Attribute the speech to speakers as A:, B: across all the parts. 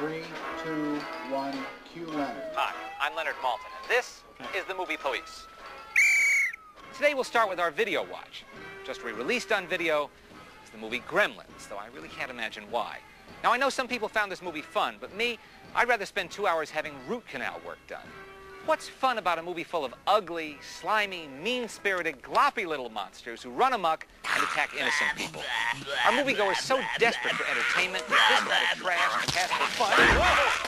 A: Three, two, one, cue Leonard.
B: Hi, I'm Leonard Maltin, and this is the Movie Police. Today we'll start with our video watch. Just re-released on video is the movie Gremlins, though I really can't imagine why. Now, I know some people found this movie fun, but me, I'd rather spend two hours having root canal work done. What's fun about a movie full of ugly, slimy, mean-spirited, gloppy little monsters who run amok and attack innocent people? Our moviegoers so desperate for entertainment that this kind of trash and fun.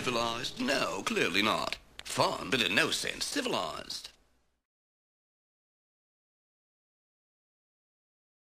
C: Civilized? No, clearly not. Fun, but in no sense civilized.